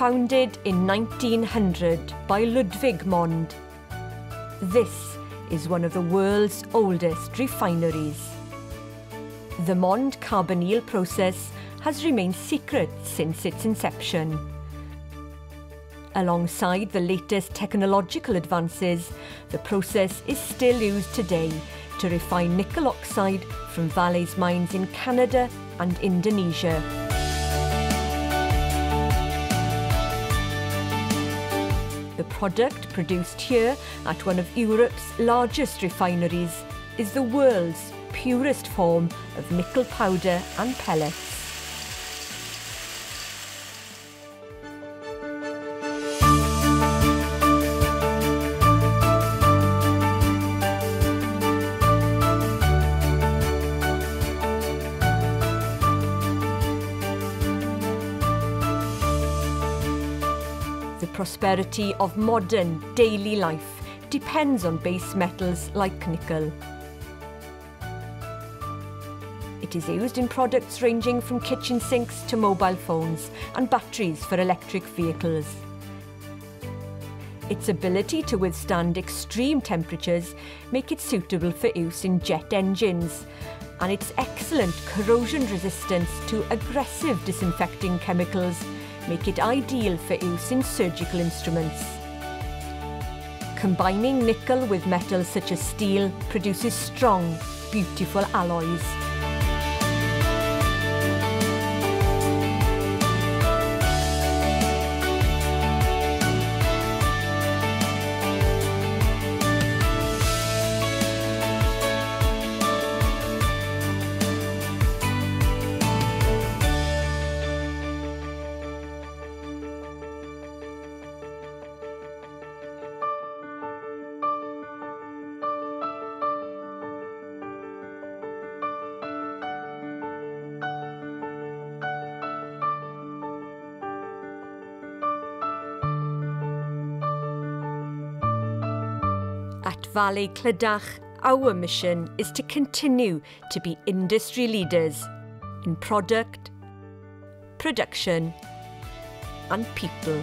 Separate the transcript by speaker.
Speaker 1: founded in 1900 by Ludwig Mond. This is one of the world's oldest refineries. The Mond carbonyl process has remained secret since its inception. Alongside the latest technological advances, the process is still used today to refine nickel oxide from Vale's mines in Canada and Indonesia. Product produced here at one of Europe's largest refineries is the world's purest form of nickel powder and pellets. The prosperity of modern daily life depends on base metals like nickel. It is used in products ranging from kitchen sinks to mobile phones and batteries for electric vehicles. Its ability to withstand extreme temperatures make it suitable for use in jet engines, and its excellent corrosion resistance to aggressive disinfecting chemicals make it ideal for use in surgical instruments. Combining nickel with metals such as steel produces strong, beautiful alloys. at Valley Clydach, our mission is to continue to be industry leaders in product, production and people.